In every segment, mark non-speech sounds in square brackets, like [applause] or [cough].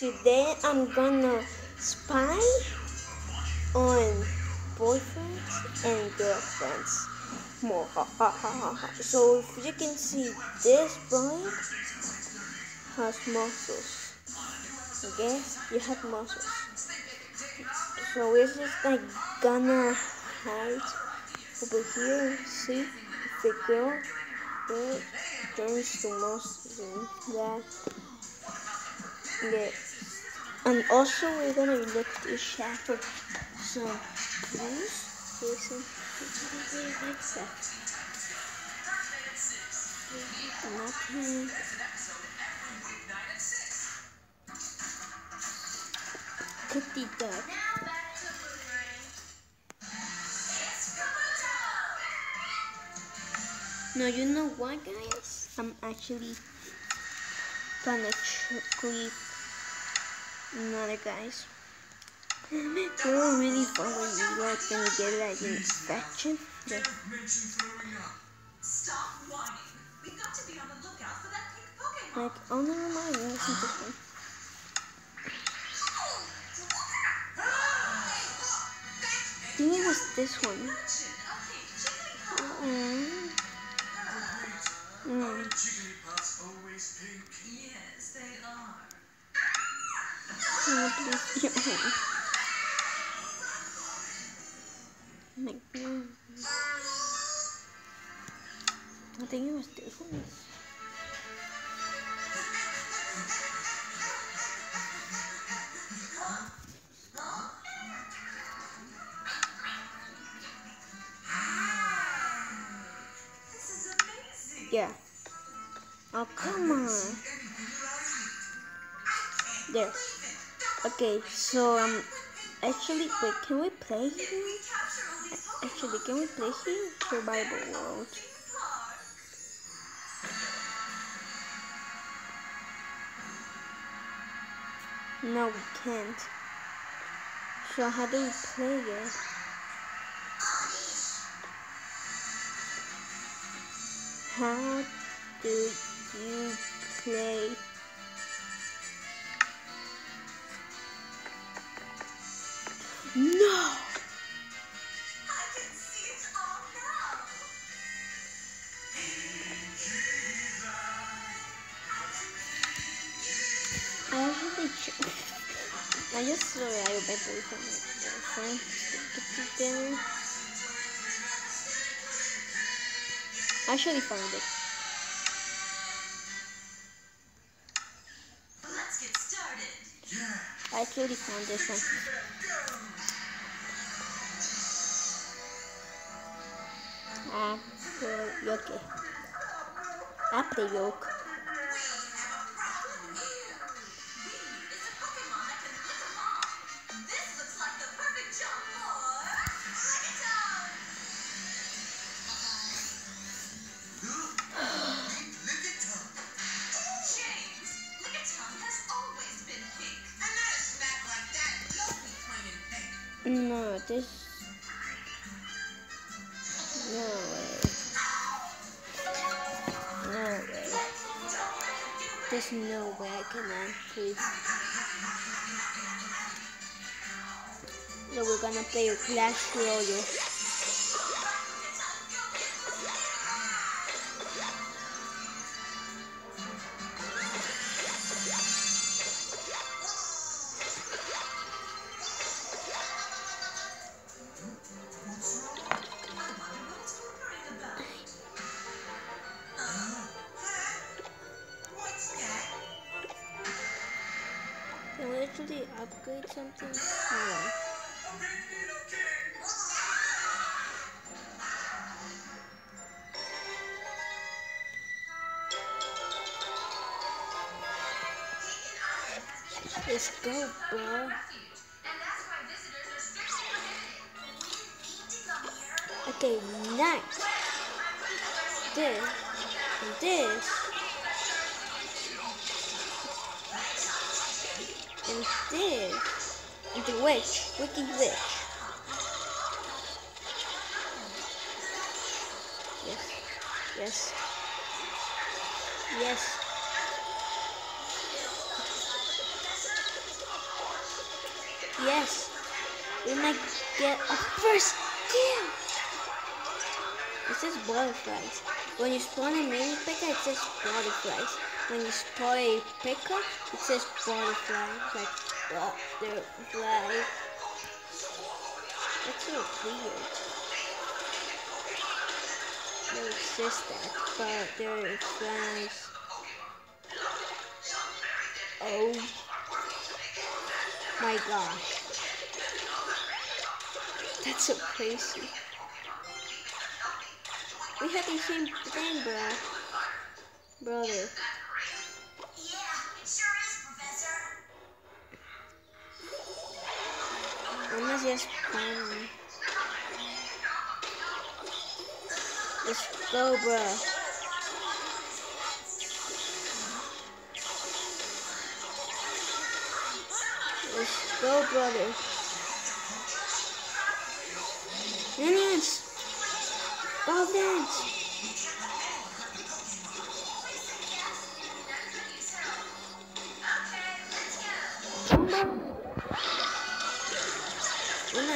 Today I'm gonna spy on boyfriends and girlfriends. More. [laughs] So if you can see this boy has muscles. Okay? You have muscles. So we're just like gonna hide over here. See if the girl girl turns to muscles that. Yeah. And also we're gonna look to shadow some clues. Listen like that. Nothing. Kitty dog. No, you know what, guys? I'm actually gonna creep another guys. They're really fun when you are gonna get like an infection. Yeah. Like, no, no, no, listen to one. I think it was this one. Mm. Mm. Oh, please. Yeah. I think it was one. Yeah. Oh, come on. There. Okay, so, um, actually, wait, can we play here? Actually, can we play here? Survival World. No, we can't. So how do we play it? How do you play? No! I actually ch- I just saw I my boyfriend my friend get together. I actually found it. I actually found this one. Apple yoke. Apple yolk. No, this. No way. No way. There's no way I can actually. So we're gonna play Clash Royale. Actually upgrade something? No. Let's go, bro. Okay, next. This. This. And. And the witch. Wicked witch. Yes. Yes. Yes. Yes. We might get a first kill. It says butterflies. When you spawn a mini P.E.K.K.A, it says butterflies. When you a P.E.K.K.A, it says butterflies. Like butterfly. That's so weird. There exists that, but there is flies. Oh my gosh. That's so crazy. We have the same thing, bro. Brother. Almost just fun. Let's go, bro. Let's go, brother. Minions!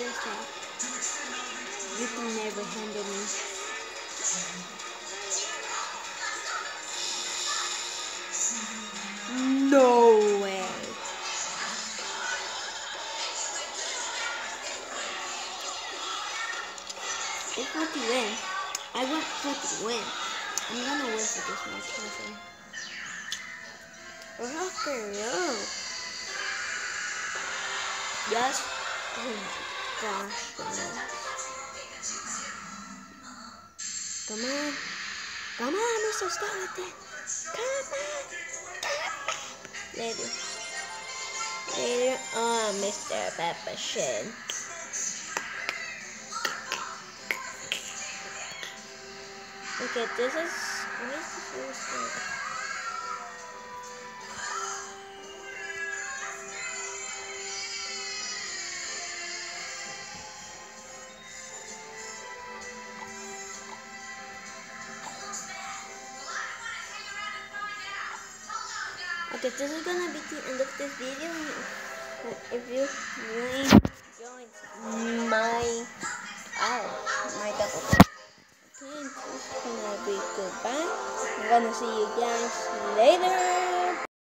says that you can never handle me. No way. It's what you win. I want to win. I'm gonna win for this match, listen. Rocker, yo. Yes. Oh my gosh, bro. Come on. Come on, Mr. Skeleton. Come on. Later. Later on, Mr. Okay, this is. Why is this really slow? Okay, this is gonna be the end of this video. If you really enjoyed my oh my double okay, this is gonna be goodbye. I'm gonna see you guys later.